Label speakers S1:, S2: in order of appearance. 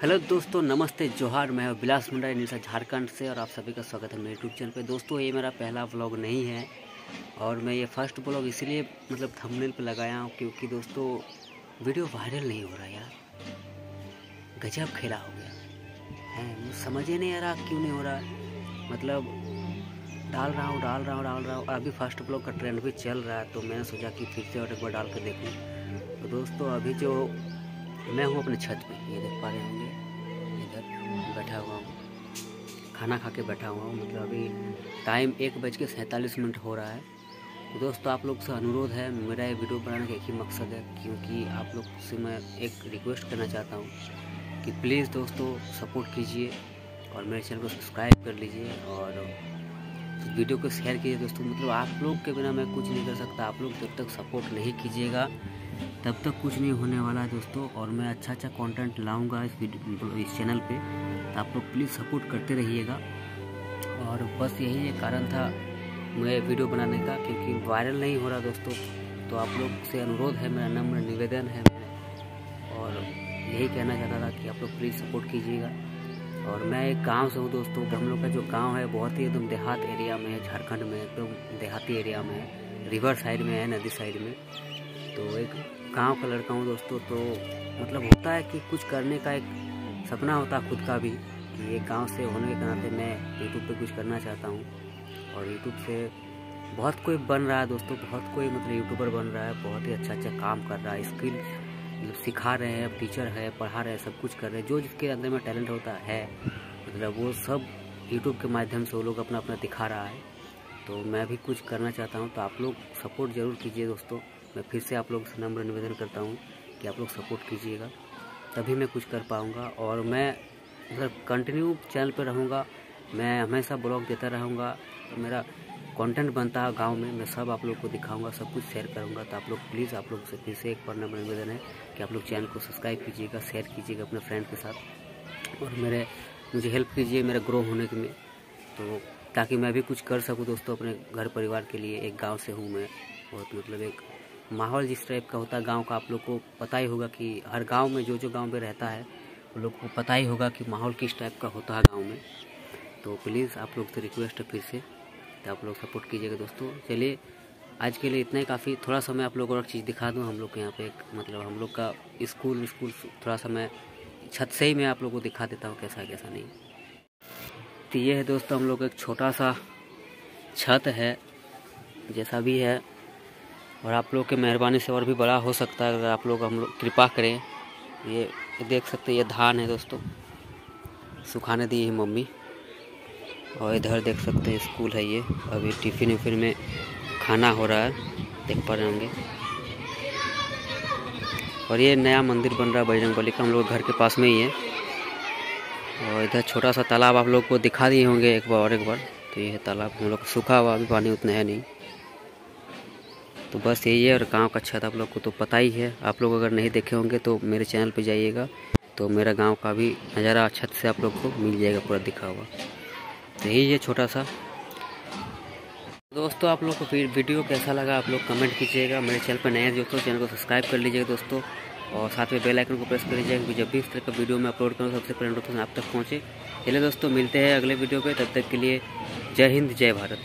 S1: Hello दोस्तों, नमस्ते, जोहार। मैं बिलास मुंडा निशा झारखंड से, और आप सभी का स्वागत है मेरे यूट्यूब चैनल पे। दोस्तों, ये मेरा पहला व्लॉग नहीं है, और मैं ये फ़र्स्ट ब्लॉग इसलिए मतलब थंबनेल पे लगाया हूँ क्योंकि दोस्तों वीडियो वायरल नहीं हो रहा यार। गजब खेला हो गया। है, मुझे समझ ही नहीं आ रहा क्यों नहीं हो रहा। मतलब डाल रहा हूँ, डाल रहा हूँ, डाल रहा हूँ। अभी फ़र्स्ट ब्लॉग का ट्रेंड भी चल रहा है तो मैंने सोचा कि फिर से और एक बार डाल कर देखूँ। तो दोस्तों, अभी जो मैं हूँ अपने छत पे, ये देख पा रहे होंगे। इधर बैठा हुआ हूँ। खाना खा के बैठा हुआ हूँ मतलब अभी टाइम एक बज के सैंतालीस मिनट हो रहा है। तो दोस्तों, आप लोग से अनुरोध है, मेरा ये वीडियो बनाने का एक ही मकसद है, क्योंकि आप लोग से मैं एक रिक्वेस्ट करना चाहता हूँ कि प्लीज़ दोस्तों सपोर्ट कीजिए और मेरे चैनल को सब्सक्राइब कर लीजिए और वीडियो को शेयर कीजिए। दोस्तों मतलब आप लोग के बिना मैं कुछ नहीं कर सकता। आप लोग जब तक सपोर्ट नहीं कीजिएगा तब तक कुछ नहीं होने वाला है दोस्तों, और मैं अच्छा अच्छा कंटेंट लाऊँगा इस वीडियो इस चैनल पे। तो आप लोग प्लीज़ सपोर्ट करते रहिएगा। और बस यही एक कारण था मैं वीडियो बनाने का, क्योंकि वायरल नहीं हो रहा दोस्तों। तो आप लोग से अनुरोध है, मेरा नम्र निवेदन है और यही कहना चाहता था कि आप लोग प्लीज़ सपोर्ट कीजिएगा। और मैं एक गाँव से हूँ दोस्तों, हम लोग का जो गाँव है, बहुत ही एकदम देहात एरिया में है, झारखंड में, एकदम देहाती एरिया में है। रिवर साइड में है, नदी साइड में। तो एक गाँव का लड़का हूँ दोस्तों तो मतलब होता है कि कुछ करने का एक सपना होता है खुद का भी, कि एक गाँव से होने के नाते मैं यूट्यूब पे कुछ करना चाहता हूँ। और यूट्यूब से बहुत कोई बन रहा है दोस्तों, बहुत कोई मतलब यूट्यूबर बन रहा है, बहुत ही अच्छा अच्छा काम कर रहा है स्किल मतलब सिखा रहे हैं टीचर है, पढ़ा रहे हैं, सब कुछ कर रहे हैं। जो जिसके अंदर में टैलेंट होता है मतलब वो सब यूट्यूब के माध्यम से वो लोग अपना अपना दिखा रहा है। तो मैं भी कुछ करना चाहता हूँ तो आप लोग सपोर्ट ज़रूर कीजिए दोस्तों। मैं फिर से आप लोग से नम्र निवेदन करता हूँ कि आप लोग सपोर्ट कीजिएगा। तभी मैं कुछ कर पाऊँगा और मैं मतलब कंटिन्यू चैनल पर रहूँगा। मैं हमेशा ब्लॉग देता रहूँगा। मेरा कंटेंट बनता है गाँव में। मैं सब आप लोग को दिखाऊँगा, सब कुछ शेयर करूँगा। तो आप लोग प्लीज़ आप लोग से फिर से एक बार नम्र निवेदन है कि आप लोग चैनल को सब्सक्राइब कीजिएगा शेयर कीजिएगा अपने फ्रेंड के साथ। और मेरे, मुझे हेल्प कीजिए मेरा ग्रो होने के में तो ताकि मैं भी कुछ कर सकूँ दोस्तों अपने घर परिवार के लिए। एक गाँव से हूँ मैं। बहुत मतलब एक माहौल जिस टाइप का होता है, गाँव का, आप लोग को पता ही होगा कि हर गाँव में जो जो गाँव में रहता है वो लोग को पता ही होगा कि माहौल किस टाइप का होता है गाँव में। तो प्लीज़ आप लोग से रिक्वेस्ट है फिर से तो आप लोग सपोर्ट कीजिएगा दोस्तों। चलिए, आज के लिए इतना ही। काफ़ी थोड़ा सा मैं आप लोगों को और चीज़ दिखा दूँ, हम लोग के यहाँ पे एक मतलब हम लोग का स्कूल स्कूल थोड़ा सा मैं छत से ही मैं आप लोग को दिखा देता हूँ कैसा कैसा नहीं। तो ये है दोस्तों हम लोग एक छोटा सा छत है, जैसा भी है। और आप लोग के मेहरबानी से और भी बड़ा हो सकता है, अगर आप लोग हम लोग कृपा करें। ये देख सकते ये धान है दोस्तों। सुखाने दी है मम्मी। और इधर देख सकते हैं, स्कूल है ये। अभी टिफ़िन विफिन में खाना हो रहा है, देख पा रहे होंगे। और ये नया मंदिर बन रहा है बजरंग बली का, हम लोग घर के पास में ही है। और इधर छोटा सा तालाब आप लोग को दिखा दिए होंगे एक बार और एक बार। तो ये है तालाब हम लोग सूखा हुआ, अभी पानी उतना है नहीं। तो बस यही है और गाँव का छत आप लोग को तो पता ही है। आप लोग अगर नहीं देखे होंगे तो मेरे चैनल पे जाइएगा। तो मेरा गाँव का भी नज़ारा छत से आप लोग को मिल जाएगा पूरा दिखा हुआ। तो यही है छोटा सा। दोस्तों, आप लोग को फिर वीडियो कैसा लगा आप लोग कमेंट कीजिएगा। मेरे चैनल पर नए दोस्तों, चैनल को सब्सक्राइब कर लीजिएगा दोस्तों। और साथ में बेल आइकन को प्रेस कर लीजिएगा क्योंकि जब भी इस तरह का वीडियो मैं अपलोड करूँ, सबसे पहले नोटिफिकेशन आप तक पहुँचे। चलिए दोस्तों, मिलते हैं अगले वीडियो पे। तब तक के लिए जय हिंद, जय भारत।